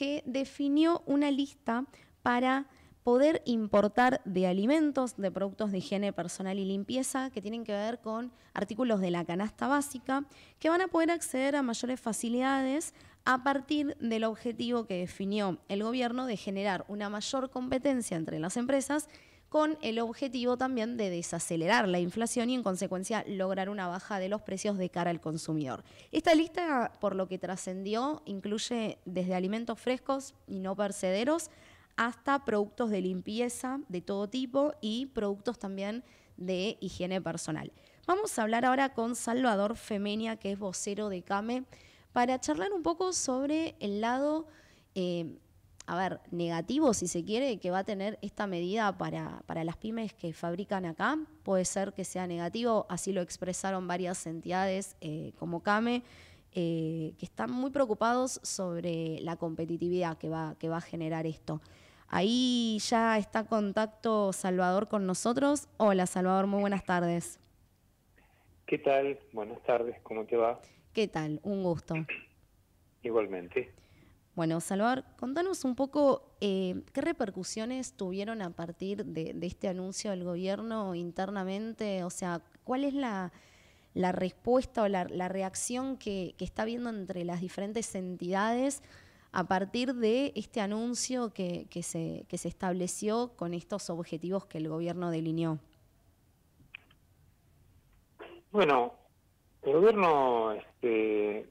que definió una lista para poder importar de alimentos, de productos de higiene personal y limpieza que tienen que ver con artículos de la canasta básica, que van a poder acceder a mayores facilidades a partir del objetivo que definió el gobierno de generar una mayor competencia entre las empresas con el objetivo también de desacelerar la inflación y en consecuencia lograr una baja de los precios de cara al consumidor. Esta lista, por lo que trascendió, incluye desde alimentos frescos y no percederos hasta productos de limpieza de todo tipo y productos también de higiene personal. Vamos a hablar ahora con Salvador Femenia, que es vocero de CAME, para charlar un poco sobre el lado, eh, a ver, negativo, si se quiere, que va a tener esta medida para, para las pymes que fabrican acá. Puede ser que sea negativo, así lo expresaron varias entidades eh, como CAME. Eh, que están muy preocupados sobre la competitividad que va, que va a generar esto. Ahí ya está contacto Salvador con nosotros. Hola Salvador, muy buenas tardes. ¿Qué tal? Buenas tardes, ¿cómo te va? ¿Qué tal? Un gusto. Igualmente. Bueno, Salvador, contanos un poco eh, qué repercusiones tuvieron a partir de, este anuncio del gobierno internamente, o sea, cuál es la, respuesta o la, reacción que, está viendo entre las diferentes entidades a partir de este anuncio que, se, que se estableció con estos objetivos que el gobierno delineó? Bueno, el gobierno este,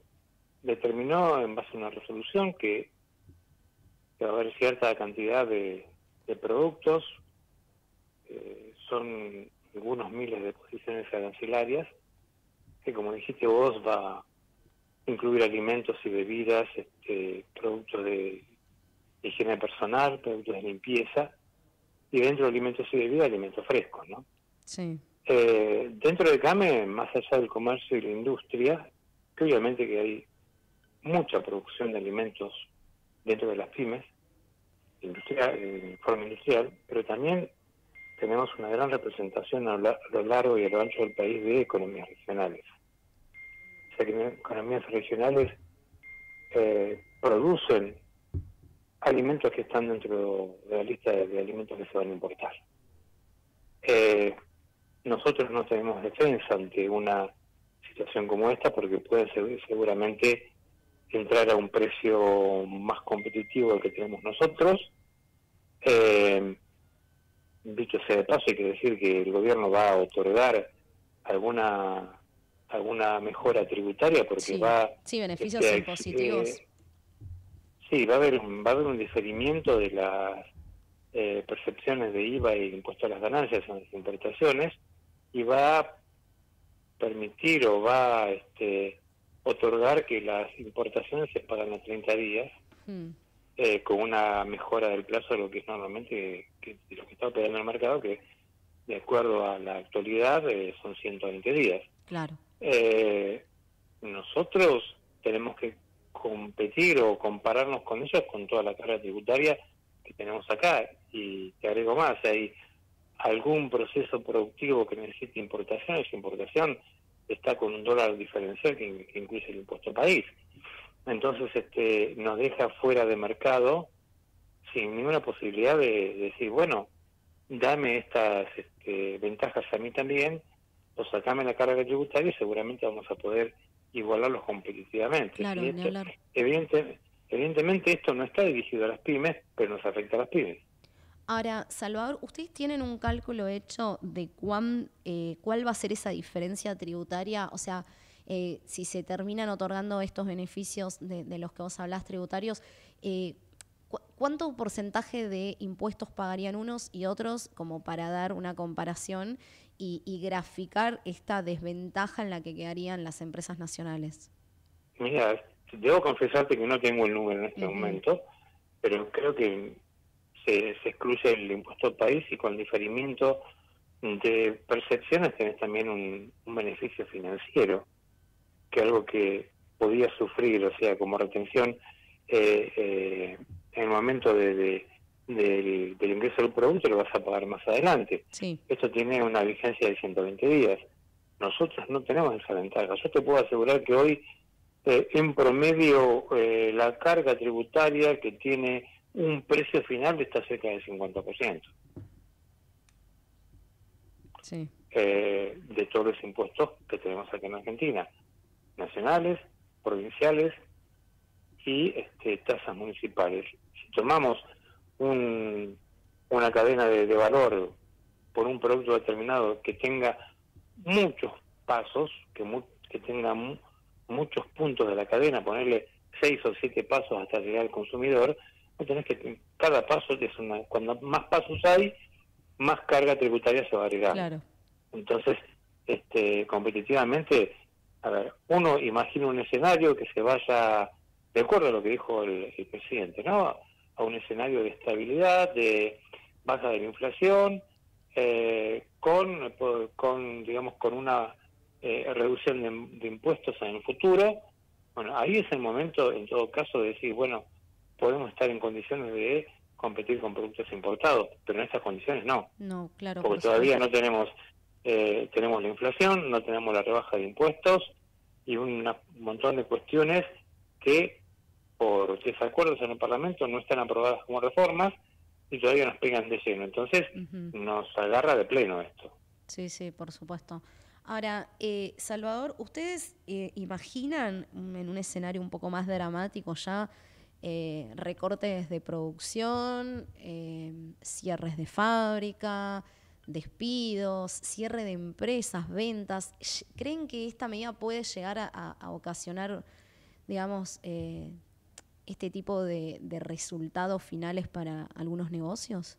determinó en base a una resolución que, va a haber cierta cantidad de, productos, eh, son algunos miles de posiciones arancelarias, que como dijiste vos va incluir alimentos y bebidas, este, productos de higiene personal, productos de limpieza, y dentro de alimentos y bebidas, alimentos frescos, ¿no? Sí. Eh, dentro de CAME, más allá del comercio y la industria, que obviamente que hay mucha producción de alimentos dentro de las pymes, industrial, en forma industrial, pero también tenemos una gran representación a lo largo y a lo ancho del país de economías regionales economías regionales eh, producen alimentos que están dentro de la lista de, alimentos que se van a importar. Eh, nosotros no tenemos defensa ante una situación como esta porque puede seguramente entrar a un precio más competitivo del que tenemos nosotros. Eh, dicho sea de paso, hay que decir que el gobierno va a otorgar alguna alguna mejora tributaria porque va sí beneficios este, impositivos eh, sí va a haber un, va a haber un diferimiento de las eh, percepciones de IVA y impuesto a las ganancias en las importaciones y va a permitir o va este, otorgar que las importaciones se pagan a 30 días hmm. eh, con una mejora del plazo de lo que es normalmente que, lo que está operando en el mercado que de acuerdo a la actualidad son 120 días claro eh, nosotros tenemos que competir o compararnos con ellos con toda la carga tributaria que tenemos acá. Y te agrego más, hay algún proceso productivo que necesite importación, esa importación está con un dólar diferencial que, incluye el impuesto país. Entonces este nos deja fuera de mercado sin ninguna posibilidad de, decir, bueno, dame estas este, ventajas a mí también o sacame la carga tributaria y seguramente vamos a poder igualarlos competitivamente. Claro, evidentemente esto no está dirigido a las pymes, pero nos afecta a las pymes. Ahora, Salvador, ¿ustedes tienen un cálculo hecho de cuán, eh, cuál va a ser esa diferencia tributaria? O sea, eh, si se terminan otorgando estos beneficios de, los que vos hablás tributarios, eh, ¿cuánto porcentaje de impuestos pagarían unos y otros como para dar una comparación y, graficar esta desventaja en la que quedarían las empresas nacionales? Mira, debo confesarte que no tengo el número en este momento, pero creo que se, excluye el impuesto al país y con diferimiento de percepciones tenés también un, beneficio financiero, que algo que podía sufrir, o sea, como retención eh, eh, en el momento de del, ingreso del producto lo vas a pagar más adelante. Esto tiene una vigencia de 120 días. Nosotros no tenemos esa ventaja. Yo te puedo asegurar que hoy eh, en promedio eh, la carga tributaria que tiene un precio final está cerca del 50%. Sí. Eh, de todos los impuestos que tenemos aquí en Argentina, nacionales, provinciales y este, tasas municipales. Si tomamos un, una cadena de, valor por un producto determinado que tenga muchos pasos, que, que tenga muchos puntos de la cadena, ponerle seis o siete pasos hasta llegar al consumidor, tenés que cada paso es una cuando más pasos hay, más carga tributaria se va a agregar. Claro. Entonces, este, competitivamente, a ver, uno imagina un escenario que se vaya, de acuerdo a lo que dijo el, presidente, ¿no? A un escenario de estabilidad, de baja de la inflación, eh, con, con, digamos, con una eh, reducción de, impuestos en el futuro. Bueno, ahí es el momento, en todo caso, de decir, bueno, podemos estar en condiciones de competir con productos importados, pero en estas condiciones no. No, claro. Porque todavía no tenemos eh, tenemos la inflación, no tenemos la rebaja de impuestos y un montón de cuestiones que por desacuerdos en el Parlamento no están aprobadas como reformas y todavía nos pegan de lleno. Entonces nos agarra de pleno esto. Sí, sí, por supuesto. Ahora, eh, Salvador, ¿ustedes eh, imaginan en un escenario un poco más dramático ya eh, recortes de producción, cierres de fábrica, despidos, cierre de empresas, ventas. ¿Creen que esta medida puede llegar a, ocasionar, digamos, eh, este tipo de, resultados finales para algunos negocios?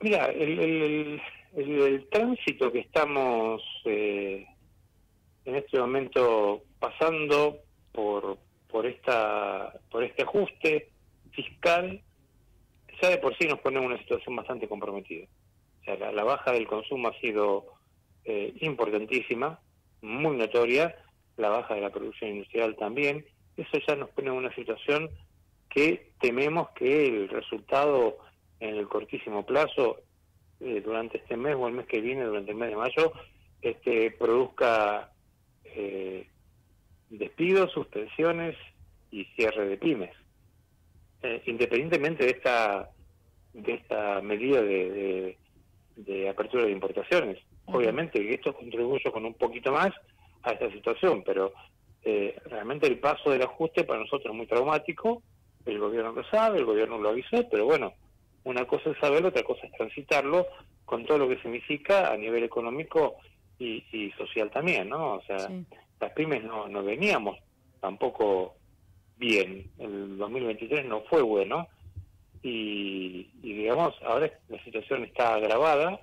Mira, el, tránsito que estamos eh, en este momento pasando por por esta por este ajuste fiscal ya de por sí nos pone en una situación bastante comprometida. O sea, la, baja del consumo ha sido eh, importantísima, muy notoria, la baja de la producción industrial también. Eso ya nos pone en una situación que tememos que el resultado en el cortísimo plazo, eh, durante este mes o el mes que viene, durante el mes de mayo, este, produzca eh, despidos, suspensiones y cierre de pymes. Eh, independientemente de esta de esta medida de, de, apertura de importaciones. Obviamente esto contribuye con un poquito más a esta situación, pero eh, realmente el paso del ajuste para nosotros es muy traumático, el gobierno lo sabe, el gobierno lo avisó, pero bueno, una cosa es saberlo, otra cosa es transitarlo con todo lo que significa a nivel económico y, social también, ¿no? O sea, las pymes no, no veníamos tampoco bien. El 2023 no fue bueno y, digamos, ahora la situación está agravada.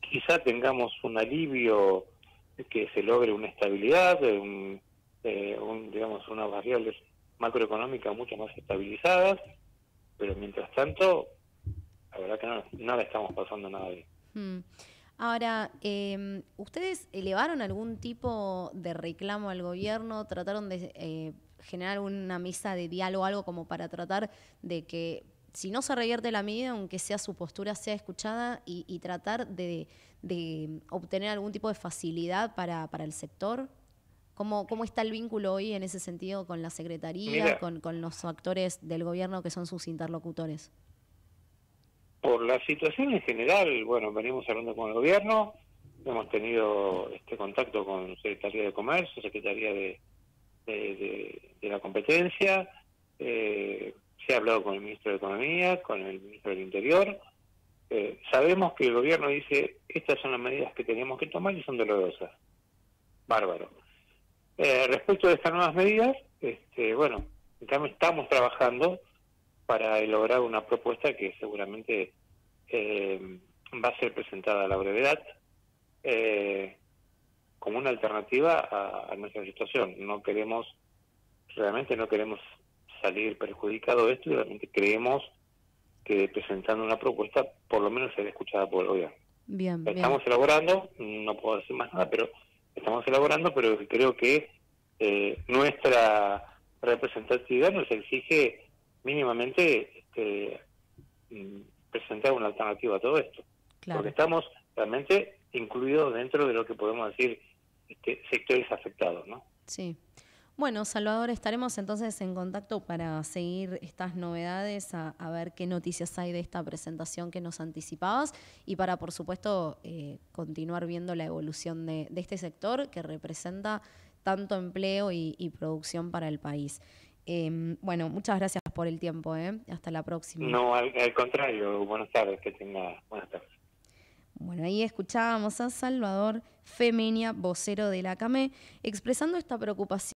Quizá tengamos un alivio que se logre una estabilidad, un, eh, digamos, unas variables macroeconómicas mucho más estabilizadas, pero mientras tanto, la verdad que no, no le estamos pasando nada bien. Hmm. Ahora, eh, ¿ustedes elevaron algún tipo de reclamo al gobierno? ¿Trataron de eh, generar una mesa de diálogo, algo como para tratar de que si no se revierte la medida, aunque sea su postura sea escuchada y, tratar de, obtener algún tipo de facilidad para, para el sector? ¿Cómo, ¿Cómo está el vínculo hoy en ese sentido con la Secretaría, con, con los actores del gobierno que son sus interlocutores? La situación en general, bueno, venimos hablando con el gobierno, hemos tenido este contacto con Secretaría de Comercio, Secretaría de, de, la competencia, eh, se ha hablado con el ministro de Economía, con el ministro del Interior. Eh, sabemos que el gobierno dice, estas son las medidas que tenemos que tomar y son dolorosas. Bárbaro. Eh, respecto de estas nuevas medidas, este, bueno, estamos trabajando para lograr una propuesta que seguramente va a ser presentada a la brevedad. Eh, como una alternativa a, nuestra situación. No queremos, realmente no queremos salir perjudicado de esto y realmente creemos que presentando una propuesta por lo menos será escuchada por el gobierno. Bien, estamos elaborando, no puedo decir más nada, pero estamos elaborando, pero creo que eh, nuestra representatividad nos exige mínimamente este, presentar una alternativa a todo esto. Porque estamos realmente incluidos dentro de lo que podemos decir este, sectores afectados, ¿no? Sí. Bueno, Salvador, estaremos entonces en contacto para seguir estas novedades, a, ver qué noticias hay de esta presentación que nos anticipabas y para, por supuesto, eh, continuar viendo la evolución de, este sector que representa tanto empleo y, producción para el país. Em, bueno, muchas gracias por el tiempo. ¿eh? Hasta la próxima. No, al, contrario. Buenas tardes. Que tenga buenas tardes. Bueno, ahí escuchábamos a Salvador Femenia, vocero de la CAME, expresando esta preocupación.